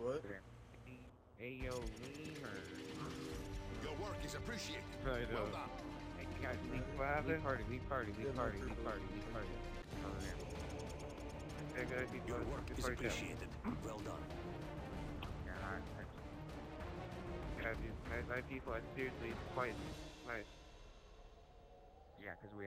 what? Hey yo, lemur. Your work is appreciated. Right, Well done. Hey, you guys, we, we party, we party, we party, we party, we party. Oh, yeah. Guys, Your work is down. appreciated. Well done. Yeah, I, I, guys, guys, I people, I seriously, twice, twice. Yeah, cause we